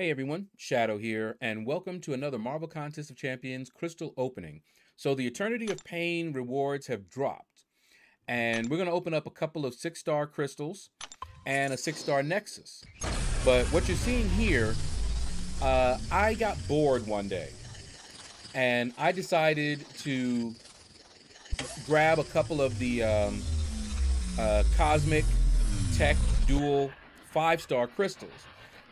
Hey everyone, Shaedow here, and welcome to another Marvel Contest of Champions crystal opening. So the Eternity of Pain rewards have dropped, and we're going to open up a couple of six-star crystals and a six-star Nexus. But what you're seeing here, uh, I got bored one day, and I decided to grab a couple of the um, uh, Cosmic Tech Dual five-star crystals.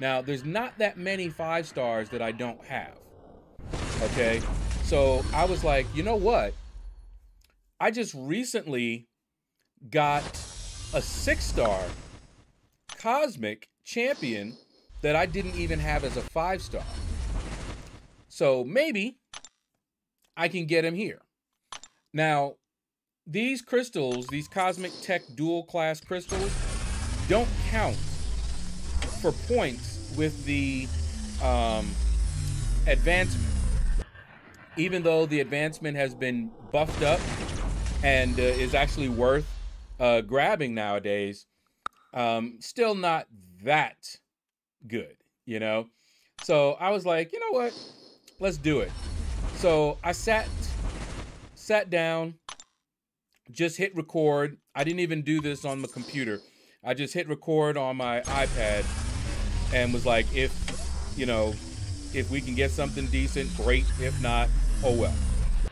Now, there's not that many five stars that I don't have. Okay. So I was like, you know what? I just recently got a six star cosmic champion that I didn't even have as a five star. So maybe I can get him here. Now, these crystals, these cosmic tech dual class crystals, don't count for points with the um, advancement. Even though the advancement has been buffed up and uh, is actually worth uh, grabbing nowadays, um, still not that good, you know? So I was like, you know what? Let's do it. So I sat sat down, just hit record. I didn't even do this on the computer. I just hit record on my iPad and was like, if you know, if we can get something decent, great. If not, oh well.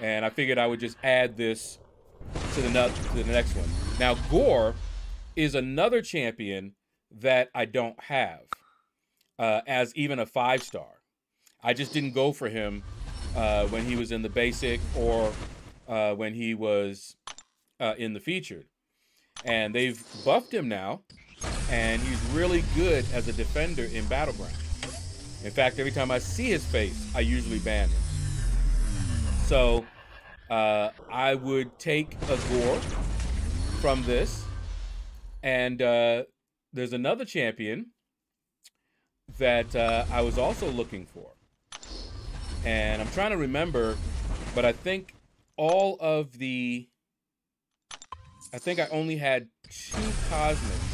And I figured I would just add this to the to the next one. Now, Gorr is another champion that I don't have uh, as even a five star. I just didn't go for him uh, when he was in the basic or uh, when he was uh, in the featured. And they've buffed him now and he's really good as a defender in Battleground. In fact, every time I see his face, I usually ban him. So uh, I would take a Gorr from this, and uh, there's another champion that uh, I was also looking for. And I'm trying to remember, but I think all of the, I think I only had two cosmics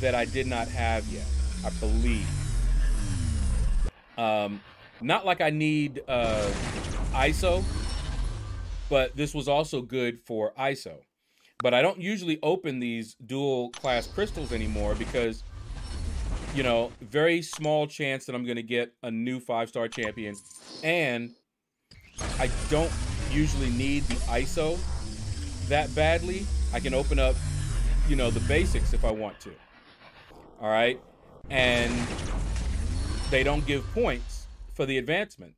that I did not have yet, I believe. Um, not like I need uh, ISO, but this was also good for ISO. But I don't usually open these dual class crystals anymore because, you know, very small chance that I'm going to get a new five star champion. And I don't usually need the ISO that badly. I can open up, you know, the basics if I want to all right? And they don't give points for the advancement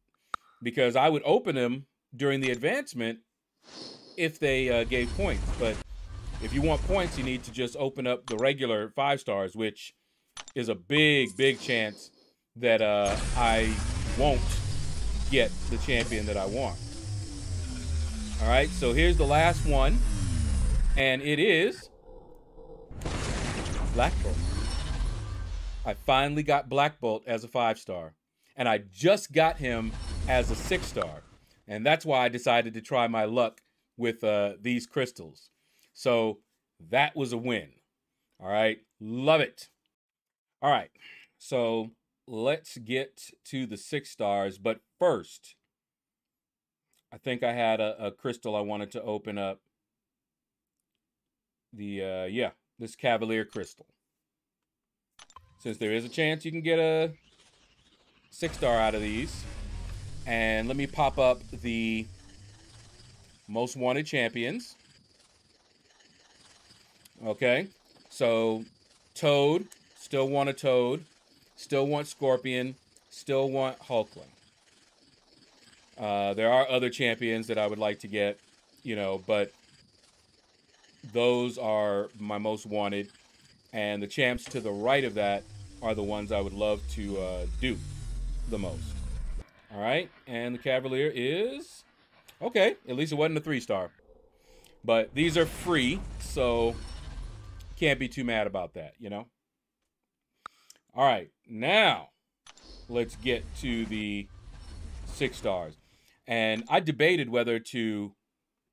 because I would open them during the advancement if they uh, gave points. But if you want points, you need to just open up the regular five stars, which is a big, big chance that uh, I won't get the champion that I want. All right, so here's the last one, and it is Black Bolt. I finally got Black Bolt as a five star, and I just got him as a six star, and that's why I decided to try my luck with uh, these crystals. So that was a win. All right, love it. All right, so let's get to the six stars, but first, I think I had a, a crystal I wanted to open up. The uh, yeah, this Cavalier crystal since there is a chance you can get a six star out of these. And let me pop up the most wanted champions. Okay, so Toad, still want a Toad, still want Scorpion, still want Hulkling. Uh, there are other champions that I would like to get, you know, but those are my most wanted. And the champs to the right of that are the ones I would love to uh, do the most. All right, and the Cavalier is okay. At least it wasn't a three star, but these are free, so can't be too mad about that, you know. All right, now let's get to the six stars, and I debated whether to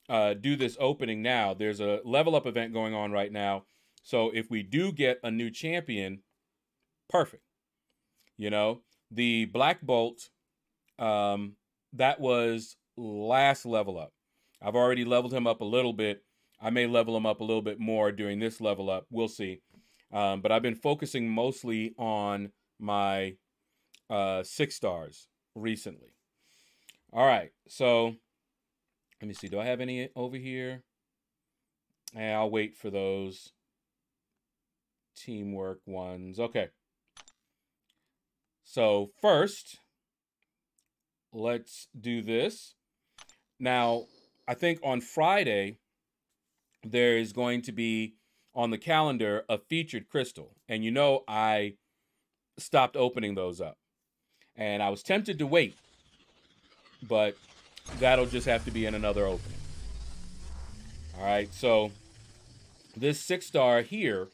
uh, do this opening now. There's a level up event going on right now, so if we do get a new champion Perfect. You know, the Black Bolt, um, that was last level up. I've already leveled him up a little bit. I may level him up a little bit more during this level up. We'll see. Um, but I've been focusing mostly on my uh, six stars recently. All right, so let me see. Do I have any over here? And I'll wait for those teamwork ones. Okay. So first, let's do this. Now, I think on Friday, there is going to be on the calendar a featured crystal. And you know, I stopped opening those up. And I was tempted to wait, but that'll just have to be in another opening. All right, so this six star here,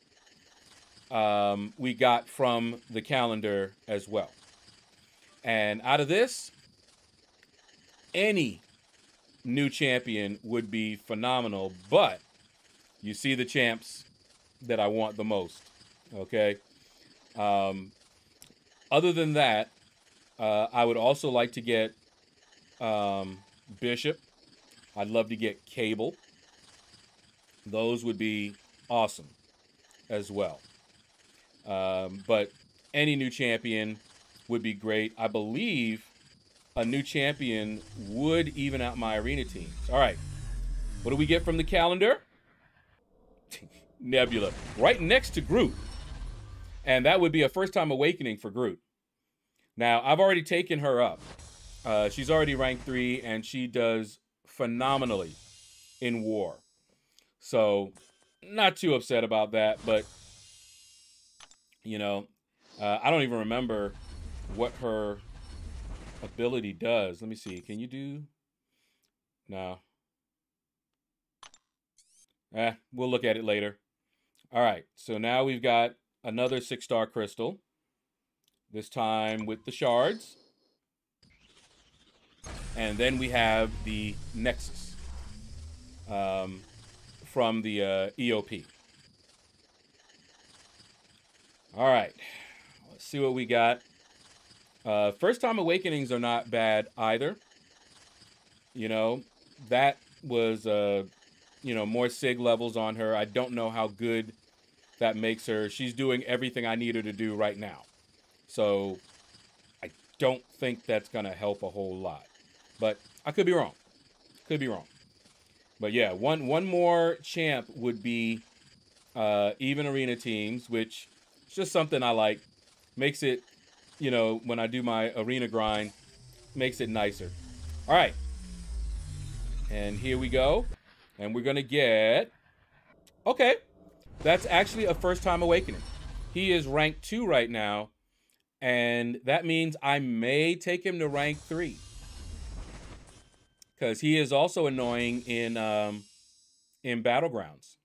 um, we got from the calendar as well. And out of this, any new champion would be phenomenal, but you see the champs that I want the most. Okay. Um, other than that, uh, I would also like to get um, Bishop. I'd love to get Cable. Those would be awesome as well. Um, but any new champion would be great. I believe a new champion would even out my arena teams. All right. What do we get from the calendar? Nebula. Right next to Groot. And that would be a first time awakening for Groot. Now, I've already taken her up. Uh, she's already rank three, and she does phenomenally in war. So, not too upset about that, but, you know, uh, I don't even remember what her ability does. Let me see. Can you do? No. Eh, we'll look at it later. All right, so now we've got another six-star crystal. This time with the shards. And then we have the Nexus um, from the uh, EOP. All right, let's see what we got. Uh, first time awakenings are not bad either. You know, that was, uh, you know, more SIG levels on her. I don't know how good that makes her. She's doing everything I need her to do right now. So I don't think that's going to help a whole lot. But I could be wrong. Could be wrong. But yeah, one one more champ would be uh, even arena teams, which is just something I like. Makes it you know, when I do my arena grind, makes it nicer. All right. And here we go. And we're going to get... Okay. That's actually a first-time awakening. He is rank 2 right now. And that means I may take him to rank 3. Because he is also annoying in um, in Battlegrounds.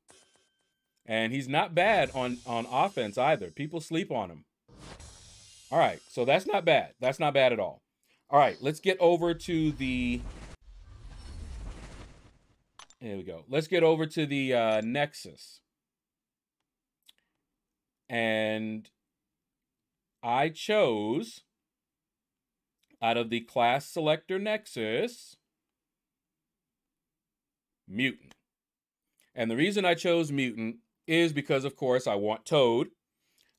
And he's not bad on, on offense either. People sleep on him. All right, so that's not bad. That's not bad at all. All right, let's get over to the. There we go. Let's get over to the uh, Nexus. And I chose out of the class selector Nexus Mutant. And the reason I chose Mutant is because, of course, I want Toad.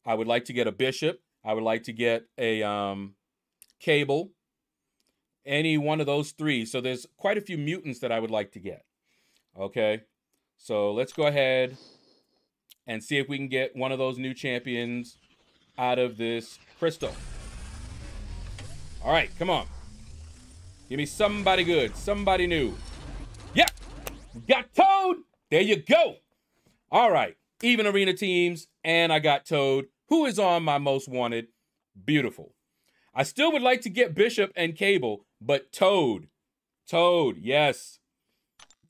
I would like to get a Bishop I would like to get a um, cable, any one of those three. So there's quite a few mutants that I would like to get. Okay, so let's go ahead and see if we can get one of those new champions out of this crystal. All right, come on. Give me somebody good, somebody new. Yep, got Toad. There you go. All right, even arena teams, and I got Toad who is on my most wanted. Beautiful. I still would like to get Bishop and Cable, but Toad, Toad, yes,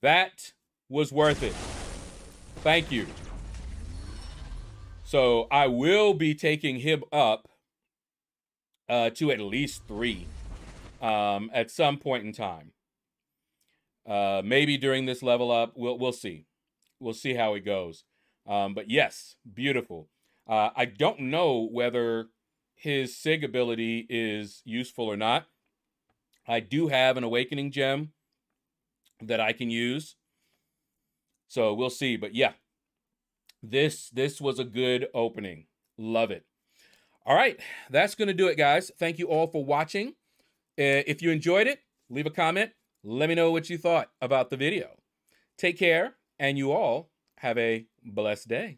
that was worth it. Thank you. So I will be taking him up uh, to at least three um, at some point in time. Uh, maybe during this level up, we'll we'll see. We'll see how it goes. Um, but yes, beautiful. Uh, I don't know whether his Sig ability is useful or not. I do have an Awakening gem that I can use. So we'll see. But yeah, this this was a good opening. Love it. All right, that's going to do it, guys. Thank you all for watching. Uh, if you enjoyed it, leave a comment. Let me know what you thought about the video. Take care, and you all have a blessed day.